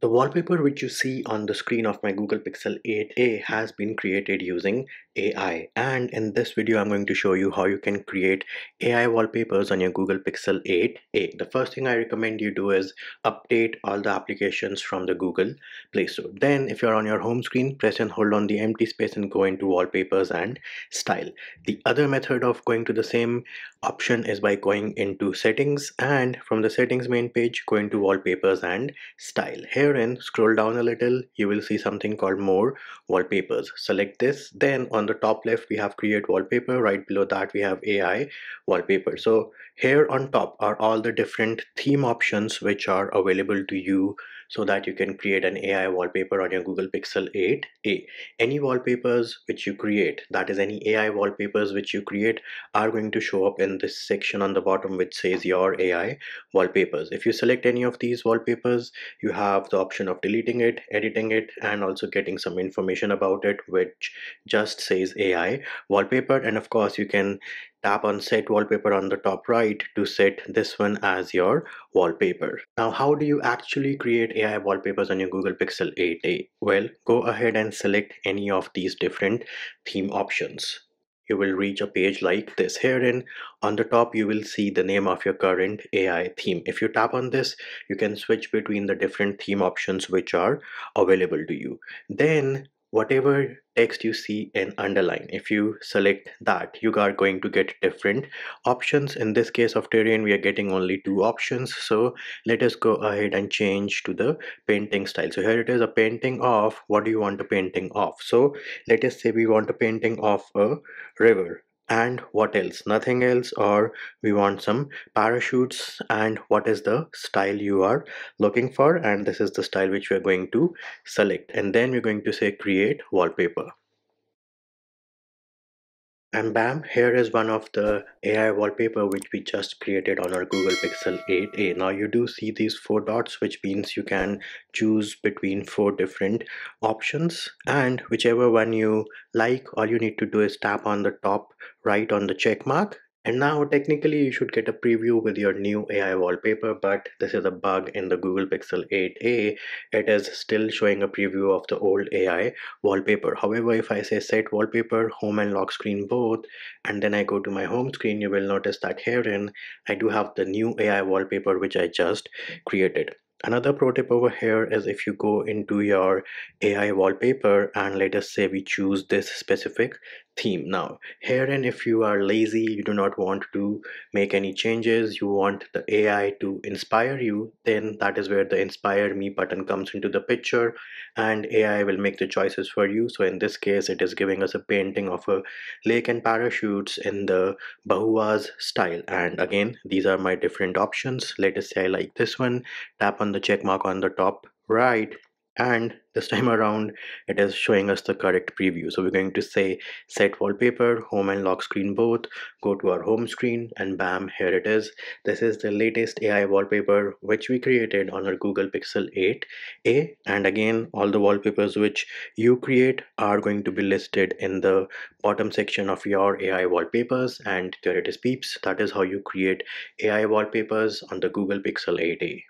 The wallpaper which you see on the screen of my Google Pixel 8a has been created using AI and in this video I'm going to show you how you can create AI wallpapers on your Google Pixel 8a. The first thing I recommend you do is update all the applications from the Google Play Store. Then if you're on your home screen press and hold on the empty space and go into wallpapers and style. The other method of going to the same option is by going into settings and from the settings main page go into wallpapers and style. Here herein scroll down a little you will see something called more wallpapers. Select this then on the top left we have create wallpaper. Right below that we have AI wallpaper. So here on top are all the different theme options which are available to you so that you can create an AI wallpaper on your Google Pixel 8a. Any wallpapers which you create, that is any AI wallpapers which you create are going to show up in this section on the bottom which says your AI wallpapers. If you select any of these wallpapers, you have the option of deleting it, editing it, and also getting some information about it which just says AI wallpaper. And of course, you can tap on set wallpaper on the top right to set this one as your wallpaper. Now how do you actually create AI wallpapers on your Google Pixel 8a? Well go ahead and select any of these different theme options. You will reach a page like this. Herein on the top you will see the name of your current AI theme. If you tap on this you can switch between the different theme options which are available to you. Then whatever text you see in underline if you select that you are going to get different options. In this case of terrain we are getting only two options. So let us go ahead and change to the painting style. So here it is a painting of what do you want a painting of? So let us say we want a painting of a river and what else? Nothing else or we want some parachutes and what is the style you are looking for? And this is the style which we are going to select. And then we're going to say create wallpaper and bam, here is one of the AI wallpaper which we just created on our Google Pixel 8a. Now you do see these four dots which means you can choose between four different options and whichever one you like all you need to do is tap on the top right on the check mark and now technically you should get a preview with your new AI wallpaper, but this is a bug in the Google Pixel 8a. It is still showing a preview of the old AI wallpaper. However, if I say set wallpaper, home and lock screen both, and then I go to my home screen, you will notice that herein I do have the new AI wallpaper which I just created. Another pro tip over here is if you go into your AI wallpaper and let us say we choose this specific theme. Now herein if you are lazy you do not want to make any changes you want the AI to inspire you then that is where the inspire me button comes into the picture and AI will make the choices for you. So in this case it is giving us a painting of a lake and parachutes in the Bauhaus style. And again these are my different options. Let us say I like this one. Tap on the check mark on the top right and this time around it is showing us the correct preview. So we're going to say set wallpaper home and lock screen both go to our home screen and bam here it is. This is the latest AI wallpaper which we created on our Google Pixel 8a and again all the wallpapers which you create are going to be listed in the bottom section of your AI wallpapers. And there it is peeps. That is how you create AI wallpapers on the Google Pixel 8a